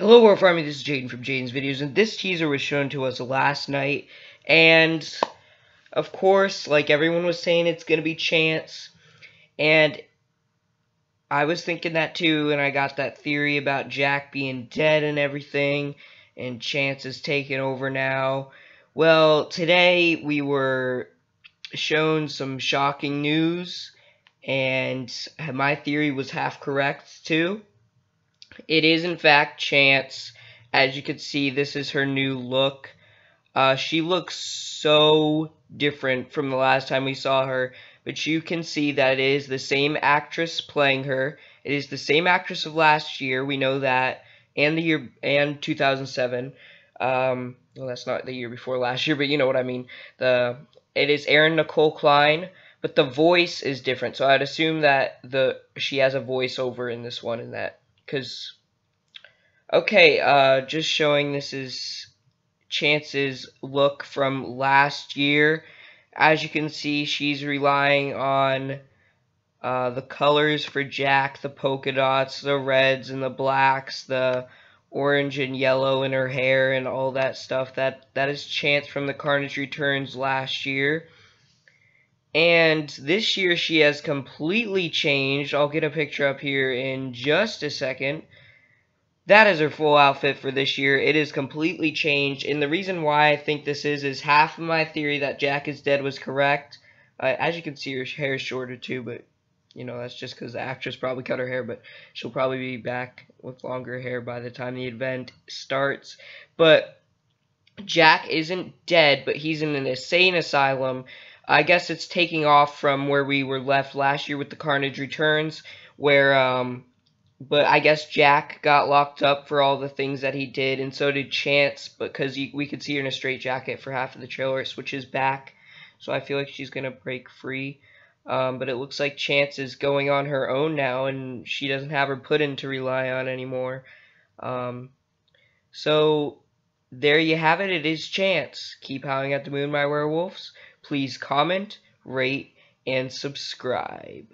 Hello World Army, this is Jaden from Jaden's Videos, and this teaser was shown to us last night, and of course, like everyone was saying, it's going to be Chance, and I was thinking that too, and I got that theory about Jack being dead and everything, and Chance is taking over now. Well, today we were shown some shocking news, and my theory was half correct too. It is, in fact, Chance. As you can see, this is her new look. Uh, she looks so different from the last time we saw her, but you can see that it is the same actress playing her. It is the same actress of last year, we know that, and the year and 2007. Um, well, that's not the year before last year, but you know what I mean. The it is Erin Nicole Klein, but the voice is different. So I'd assume that the she has a voiceover in this one, and that because okay uh, just showing this is chance's look from last year. As you can see she's relying on uh, the colors for Jack the polka dots the reds and the blacks the orange and yellow in her hair and all that stuff. That that is chance from the carnage returns last year and this year she has completely changed. I'll get a picture up here in just a second. That is her full outfit for this year. It is completely changed. And the reason why I think this is, is half of my theory that Jack is dead was correct. Uh, as you can see, her hair is shorter too, but, you know, that's just because the actress probably cut her hair, but she'll probably be back with longer hair by the time the event starts. But Jack isn't dead, but he's in an insane asylum I guess it's taking off from where we were left last year with the Carnage Returns, where, um, but I guess Jack got locked up for all the things that he did, and so did Chance, because we could see her in a straight jacket for half of the trailer. It switches back, so I feel like she's going to break free. Um, but it looks like Chance is going on her own now, and she doesn't have her Puddin' to rely on anymore. Um, so there you have it. It is Chance. Keep howling at the moon, my werewolves. Please comment, rate, and subscribe.